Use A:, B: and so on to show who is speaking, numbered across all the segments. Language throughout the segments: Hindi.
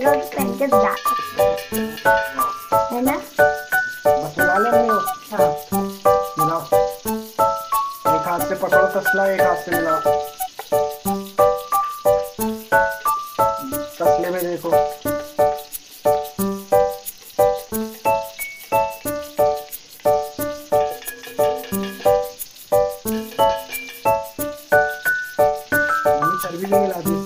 A: जगह पहन के जा है। ना?
B: बस मिला ले को।
A: हाँ।
B: मिलाओ। एक हाथ से पकड़ो तसला, एक हाथ से मिलाओ। तसले में देखो। भी मिला दी।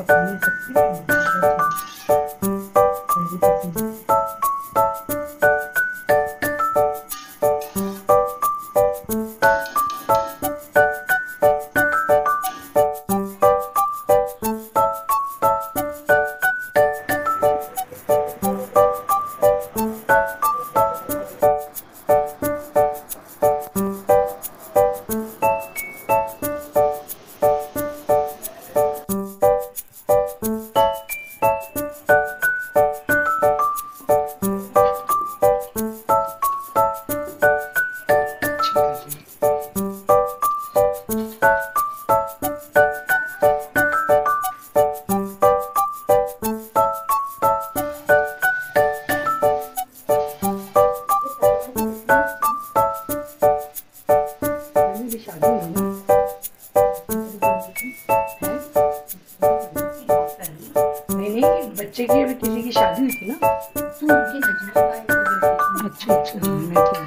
A: हल्दी मिलाएँगे शादी हुई ना नहीं नहीं बच्चे की अभी किसी की शादी हुई थी ना? अच्छा अच्छा मैं तो